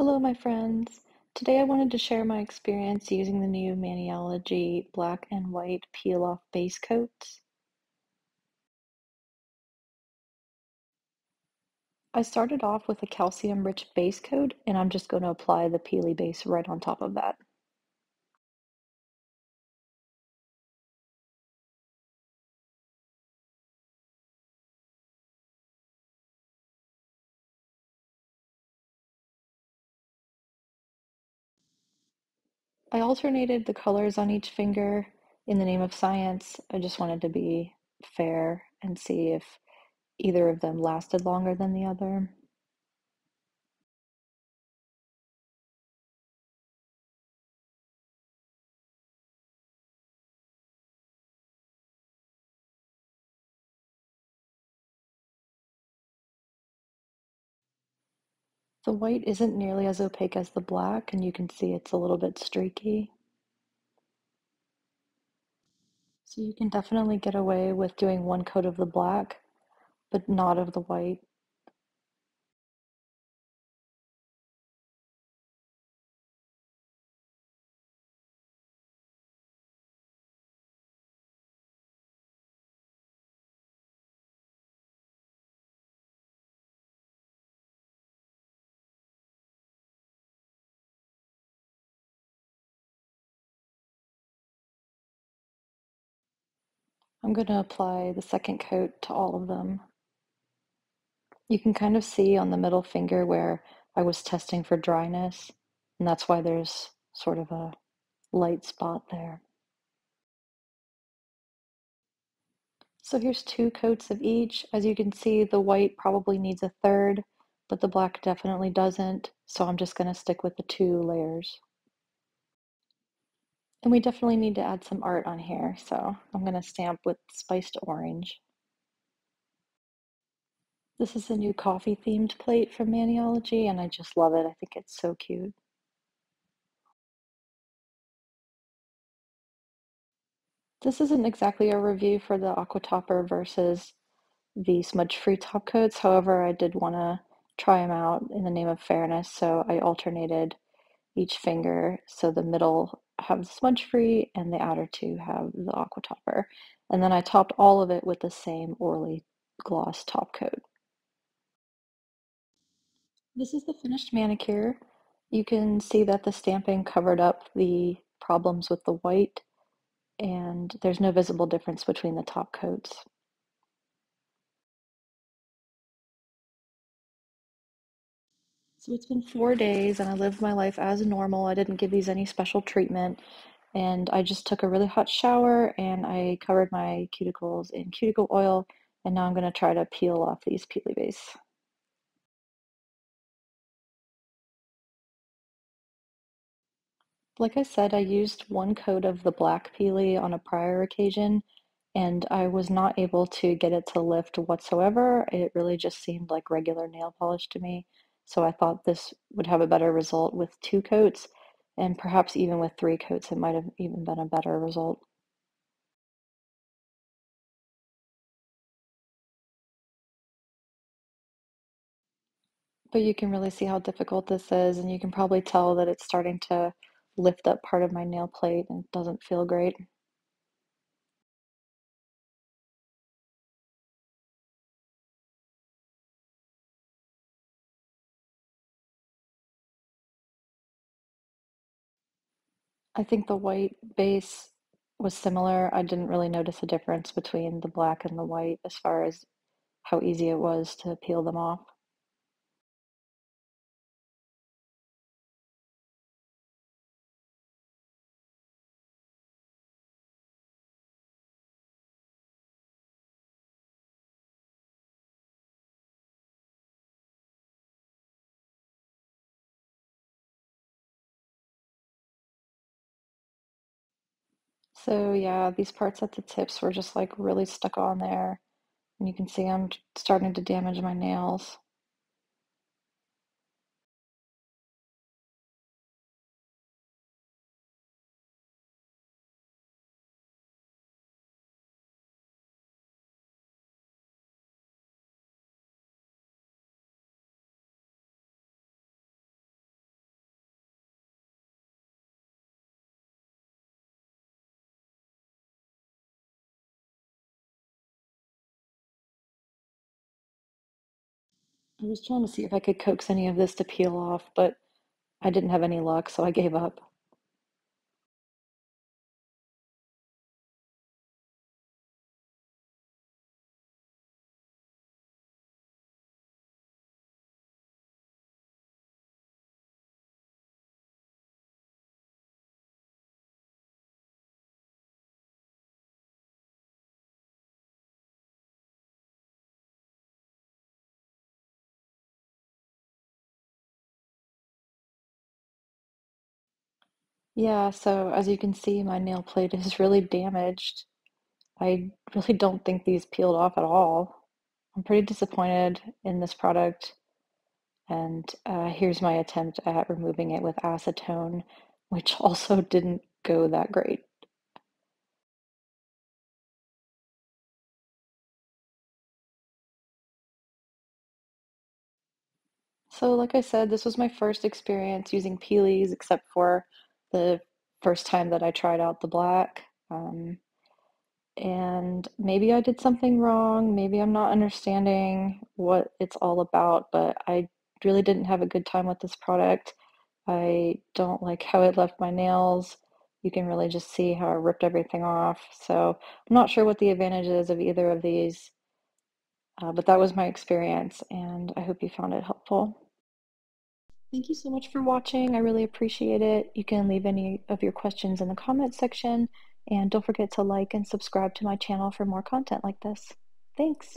Hello, my friends. Today I wanted to share my experience using the new Maniology black and white peel-off base coats. I started off with a calcium-rich base coat, and I'm just going to apply the Peely base right on top of that. I alternated the colors on each finger in the name of science. I just wanted to be fair and see if either of them lasted longer than the other. The white isn't nearly as opaque as the black, and you can see it's a little bit streaky. So you can definitely get away with doing one coat of the black, but not of the white. I'm going to apply the second coat to all of them. You can kind of see on the middle finger where I was testing for dryness, and that's why there's sort of a light spot there. So here's two coats of each. As you can see, the white probably needs a third, but the black definitely doesn't, so I'm just going to stick with the two layers. And we definitely need to add some art on here, so I'm going to stamp with spiced orange. This is a new coffee themed plate from Maniology, and I just love it. I think it's so cute. This isn't exactly a review for the Aqua Topper versus the smudge-free top coats. However, I did want to try them out in the name of fairness, so I alternated each finger so the middle have the smudge-free and the outer two have the Aqua Topper. And then I topped all of it with the same Orly gloss top coat. This is the finished manicure. You can see that the stamping covered up the problems with the white and there's no visible difference between the top coats. So it's been four days and I lived my life as normal. I didn't give these any special treatment. And I just took a really hot shower and I covered my cuticles in cuticle oil. And now I'm going to try to peel off these Peely base. Like I said, I used one coat of the black Peely on a prior occasion, and I was not able to get it to lift whatsoever. It really just seemed like regular nail polish to me. So I thought this would have a better result with two coats, and perhaps even with three coats, it might have even been a better result. But you can really see how difficult this is, and you can probably tell that it's starting to lift up part of my nail plate and it doesn't feel great. I think the white base was similar. I didn't really notice a difference between the black and the white as far as how easy it was to peel them off. So yeah, these parts at the tips were just like really stuck on there. And you can see I'm starting to damage my nails. I was trying to see if I could coax any of this to peel off, but I didn't have any luck, so I gave up. Yeah, so as you can see, my nail plate is really damaged. I really don't think these peeled off at all. I'm pretty disappointed in this product, and uh, here's my attempt at removing it with acetone, which also didn't go that great. So, like I said, this was my first experience using Peelies, except for the first time that I tried out the black. Um, and maybe I did something wrong. Maybe I'm not understanding what it's all about, but I really didn't have a good time with this product. I don't like how it left my nails. You can really just see how I ripped everything off. So I'm not sure what the advantage is of either of these, uh, but that was my experience, and I hope you found it helpful. Thank you so much for watching. I really appreciate it. You can leave any of your questions in the comments section, and don't forget to like and subscribe to my channel for more content like this. Thanks.